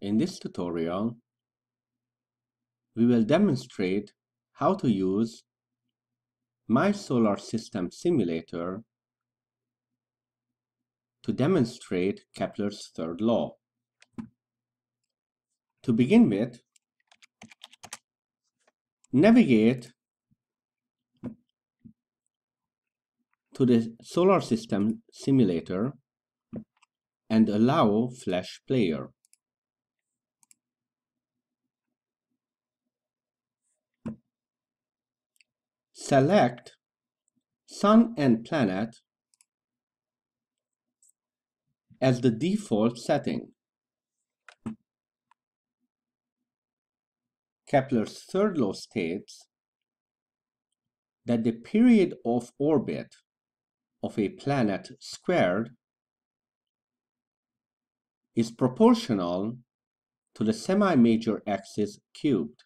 In this tutorial, we will demonstrate how to use My Solar System Simulator to demonstrate Kepler's third law. To begin with, navigate to the Solar System Simulator and allow Flash Player. Select Sun and Planet as the default setting. Kepler's third law states that the period of orbit of a planet squared is proportional to the semi-major axis cubed.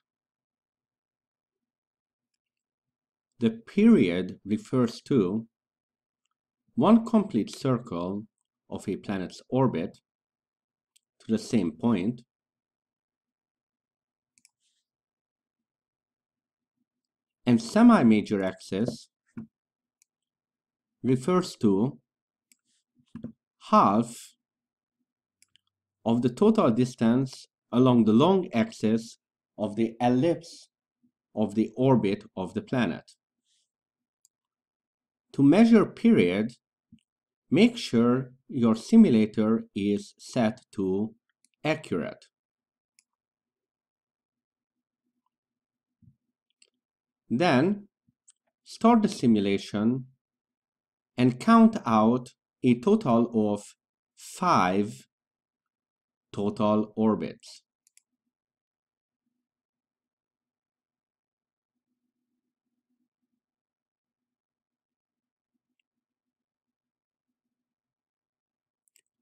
The period refers to one complete circle of a planet's orbit to the same point and semi-major axis refers to half of the total distance along the long axis of the ellipse of the orbit of the planet. To measure period, make sure your simulator is set to accurate. Then start the simulation and count out a total of five total orbits.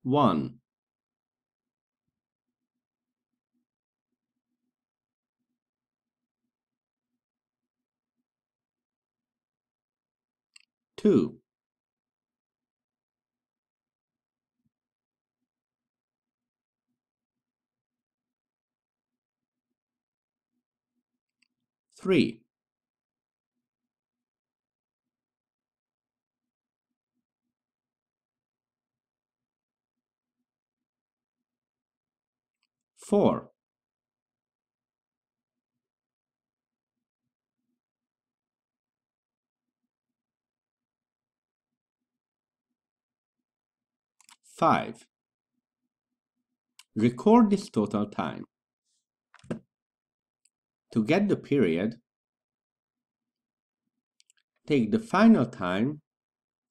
One, two, three, four, five. Record this total time. To get the period, take the final time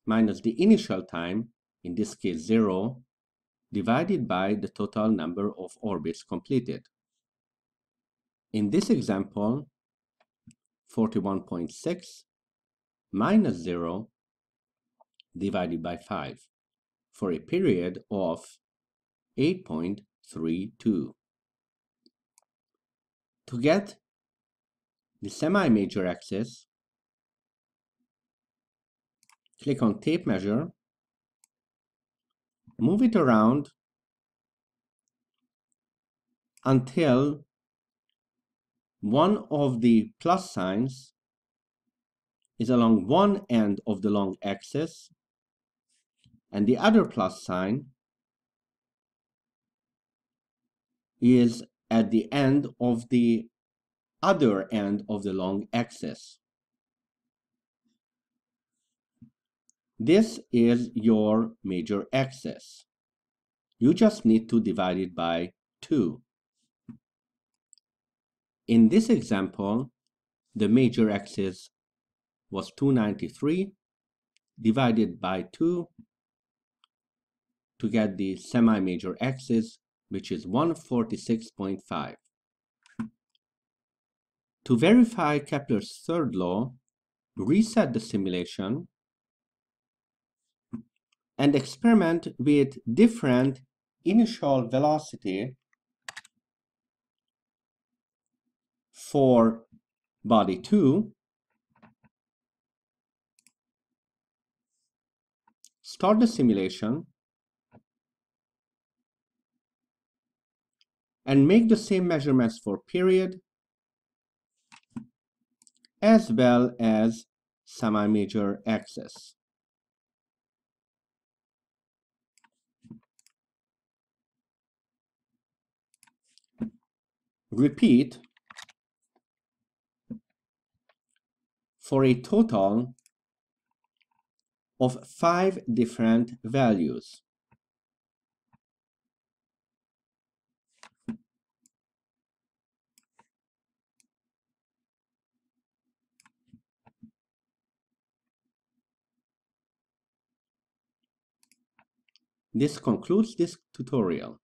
minus the initial time, in this case 0, divided by the total number of orbits completed. In this example, 41.6 minus 0 divided by 5 for a period of 8.32. To get the semi-major axis, click on tape measure, move it around until one of the plus signs is along one end of the long axis and the other plus sign is at the end of the other end of the long axis. This is your major axis. You just need to divide it by 2. In this example, the major axis was 293 divided by 2 to get the semi-major axis, which is 146.5. To verify Kepler's third law, reset the simulation and experiment with different initial velocity for body 2 start the simulation and make the same measurements for period as well as semi-major axis. Repeat for a total of five different values. This concludes this tutorial.